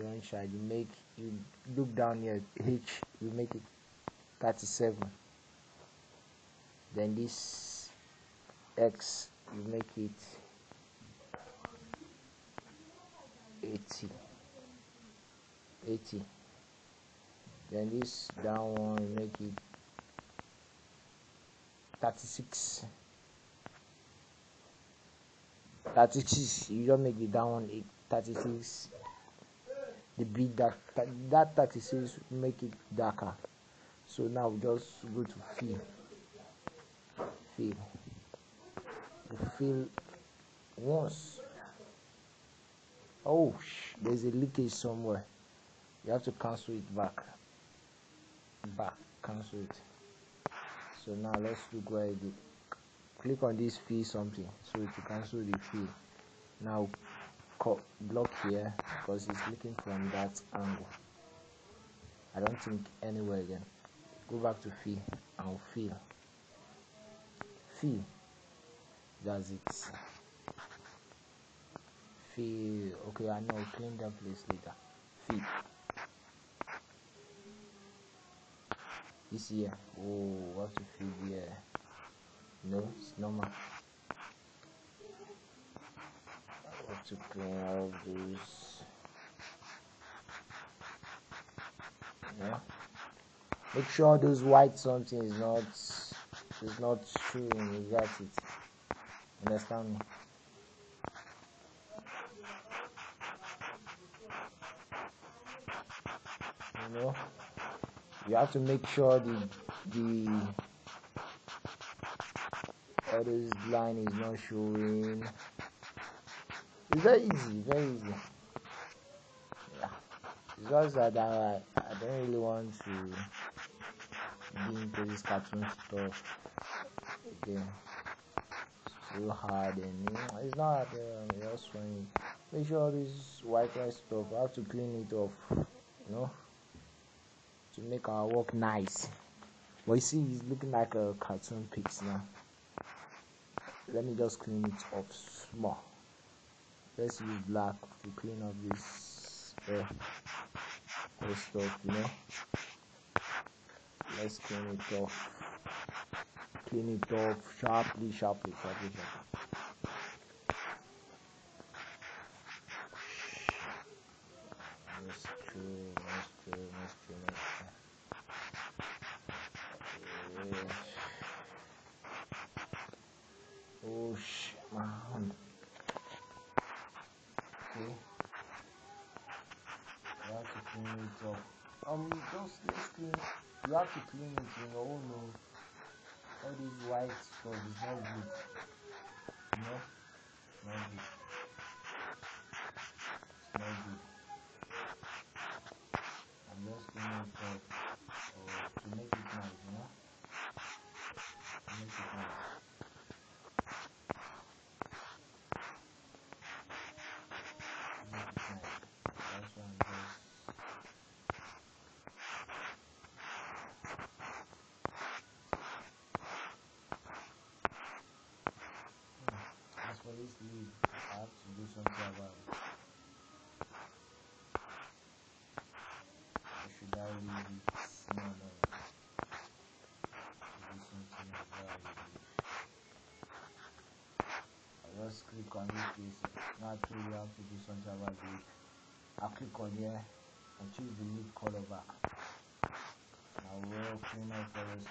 orange side you make you look down here h you make it 37 then this x you make it 80 80 then this down one you make it 36 36 you just make the down one 36 the big dark. That 36 make it darker. So now we just go to fill fill the fill once. Oh there's a leakage somewhere. You have to cancel it back. Back cancel it. So now let's look where it is. Click on this fill something. So to cancel the fill now block here because it's looking from that angle. I don't think anywhere again. Go back to fill and fill fill that's it. Fill okay I know clean that place later. Fill this here oh what to fill here no it's normal have to clean all these. Yeah. Make sure those white something is not is not showing you got it. Understand me? You know? You have to make sure the the other line is not showing it's very easy very easy. Yeah. It's just that I, I don't really want to be into this cartoon stuff again so hard and you know, it's not um, just funny make sure this white white stuff I have to clean it off you know to make our work nice. But you see it's looking like a cartoon pics now. Let me just clean it off small let's use black to clean up this uh, this stuff you know. Let's clean it off clean it off sharply sharply sharply sharply. That's true, that's true, that's true, that's true. Yes. Oh shit, man. Okay. You have to clean it up. Um, just let's clean. You have to clean it. You know, no, all this white stuff is not good. You know, not good. Lead, I have to do something about it. Or should I leave it? No, no. Do something about it. I just click on this place. Now tell you how to do something about it. I click on here and choose the lead color back. I will clean up all this.